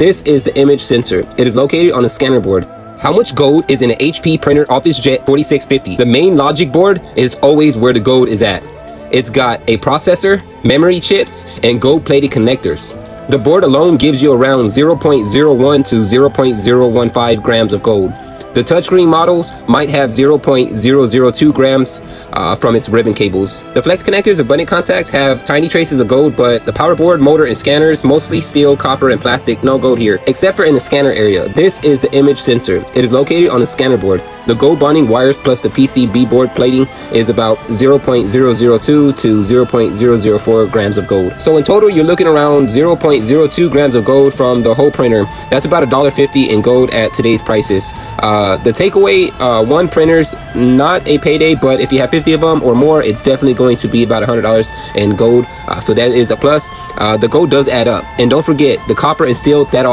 This is the image sensor. It is located on a scanner board. How much gold is in an HP printer OfficeJet 4650? The main logic board is always where the gold is at. It's got a processor, memory chips, and gold-plated connectors. The board alone gives you around 0.01 to 0.015 grams of gold. The touchscreen models might have 0.002 grams uh, from its ribbon cables. The flex connectors and button contacts have tiny traces of gold, but the power board, motor, and scanners mostly steel, copper, and plastic. No gold here, except for in the scanner area. This is the image sensor. It is located on the scanner board. The gold bonding wires plus the PCB board plating is about 0.002 to 0.004 grams of gold. So in total, you're looking around 0.02 grams of gold from the whole printer. That's about $1.50 in gold at today's prices. Uh, uh, the takeaway, uh, one printer's not a payday, but if you have 50 of them or more, it's definitely going to be about $100 in gold. Uh, so that is a plus. Uh, the gold does add up. And don't forget, the copper and steel, that all